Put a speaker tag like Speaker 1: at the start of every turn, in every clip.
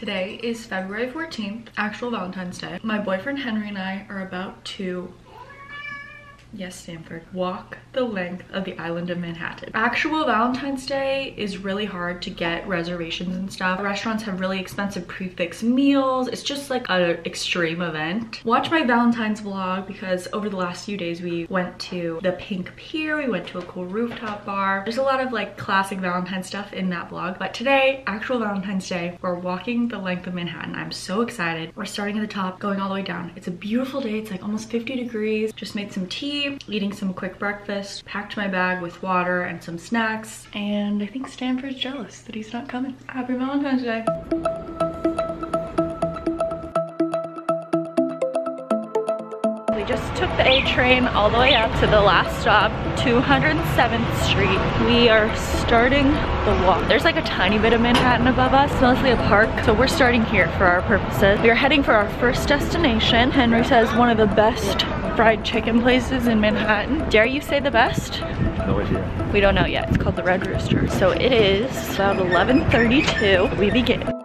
Speaker 1: Today is February 14th, actual Valentine's Day. My boyfriend Henry and I are about to Yes, Stanford. Walk the length of the island of Manhattan. Actual Valentine's Day is really hard to get reservations and stuff. Restaurants have really expensive prix fixe meals. It's just like an extreme event. Watch my Valentine's vlog because over the last few days we went to the Pink Pier, we went to a cool rooftop bar. There's a lot of like classic Valentine's stuff in that vlog. But today, actual Valentine's Day, we're walking the length of Manhattan. I'm so excited. We're starting at the top, going all the way down. It's a beautiful day. It's like almost 50 degrees. Just made some tea eating some quick breakfast, packed my bag with water and some snacks, and I think Stanford's jealous that he's not coming. Happy Valentine's Day. We just took the A train all the way up to the last stop, 207th Street. We are starting the walk. There's like a tiny bit of Manhattan above us, mostly a park. So we're starting here for our purposes. We are heading for our first destination. Henry says one of the best fried chicken places in Manhattan. Dare you say the best?
Speaker 2: No idea.
Speaker 1: We don't know yet. It's called the Red Rooster. So it is about 11.32. We begin.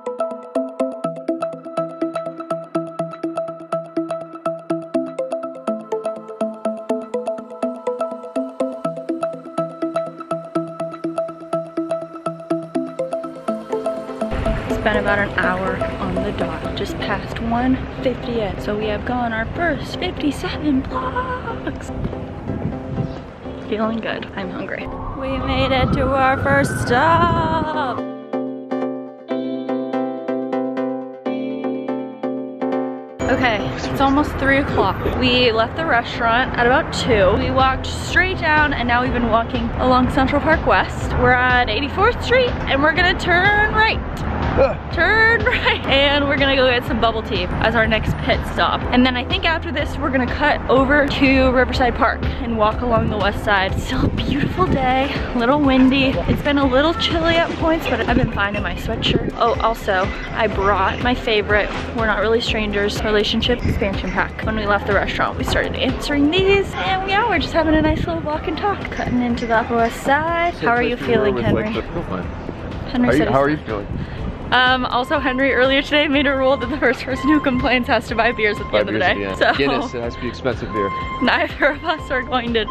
Speaker 1: Been about an hour on the dot, just past 1.58. So we have gone our first 57 blocks. Feeling good, I'm hungry. We made it to our first stop. Okay, it's almost three o'clock. We left the restaurant at about two. We walked straight down and now we've been walking along Central Park West. We're at 84th Street and we're gonna turn right. Turn right. And we're gonna go get some bubble tea as our next pit stop. And then I think after this, we're gonna cut over to Riverside Park and walk along the west side. Still a beautiful day, a little windy. It's been a little chilly at points, but I've been fine in my sweatshirt. Oh, also, I brought my favorite, we're not really strangers, relationship expansion pack. When we left the restaurant, we started answering these, and yeah, we're just having a nice little walk and talk. Cutting into the Upper West Side. How are you feeling, Henry? Henry
Speaker 2: How are you, how are you feeling?
Speaker 1: Um, also, Henry earlier today made a rule that the first person who complains has to buy beers at the
Speaker 2: Five
Speaker 1: end of the day.
Speaker 2: the.
Speaker 1: So
Speaker 2: Guinness, it has to be expensive beer.
Speaker 1: neither of us are going to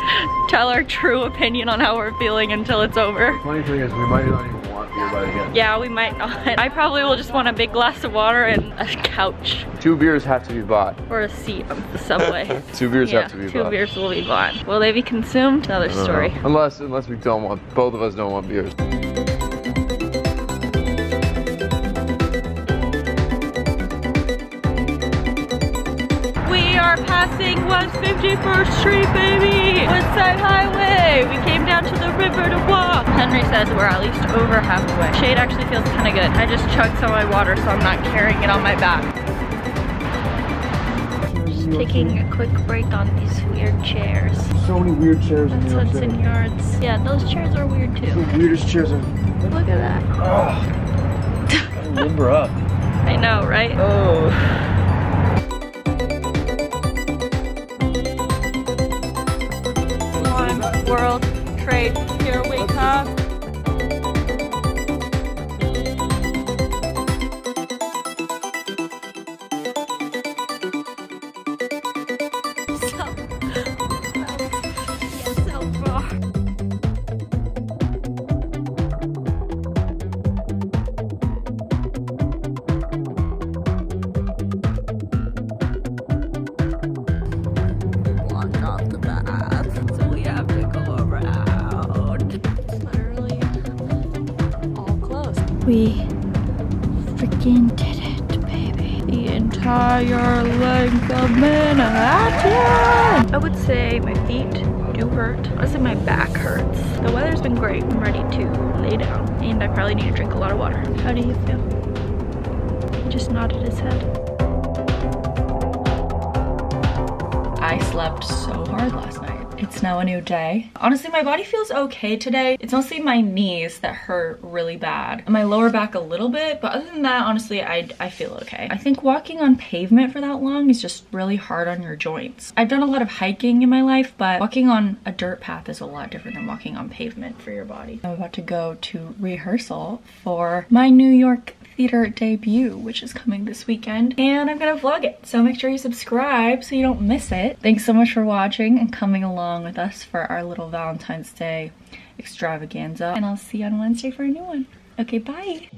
Speaker 1: tell our true opinion on how we're feeling until it's over.
Speaker 2: Funny thing is, we might not even want beer by the end.
Speaker 1: Yeah, we might not. I probably will just want a big glass of water and a couch
Speaker 2: Two beers have to be bought.
Speaker 1: or a seat on the subway.
Speaker 2: Two beers
Speaker 1: yeah,
Speaker 2: have to be
Speaker 1: two
Speaker 2: bought.
Speaker 1: beers will be bought. Will they be consumed? Another story.
Speaker 2: know. Unless, unless we don't want, both of us don't want beers.
Speaker 1: Are passing 151st Street, baby! West Side Highway! We came down to the river to walk. Henry says we're at least over halfway. Shade actually feels kind of good. I just chugged some of my water, so I'm not carrying it on my back. Just taking a quick break on these weird chairs.
Speaker 2: So many weird chairs in
Speaker 1: That's
Speaker 2: New York
Speaker 1: Hudson
Speaker 2: City.
Speaker 1: Yards. Yeah, those chairs are weird too.
Speaker 2: The
Speaker 1: too.
Speaker 2: weirdest chairs I've...
Speaker 1: Look at that.
Speaker 2: Oh. Limber up.
Speaker 1: I know, right?
Speaker 2: Oh.
Speaker 1: World Trade. Here we come. We freaking did it, baby. The entire length of Manhattan. I would say my feet do hurt. Honestly, my back hurts. The weather's been great. I'm ready to lay down. And I probably need to drink a lot of water. How do you feel? He just nodded his head. I slept so hard last night. It's now a new day. Honestly, my body feels okay today. It's mostly my knees that hurt really bad. My lower back a little bit, but other than that, honestly, I, I feel okay. I think walking on pavement for that long is just really hard on your joints. I've done a lot of hiking in my life, but walking on a dirt path is a lot different than walking on pavement for your body. I'm about to go to rehearsal for my New York theater debut, which is coming this weekend, and I'm gonna vlog it. So make sure you subscribe so you don't miss it. Thanks so much for watching and coming along with us for our little Valentine's Day extravaganza, and I'll see you on Wednesday for a new one. Okay, bye.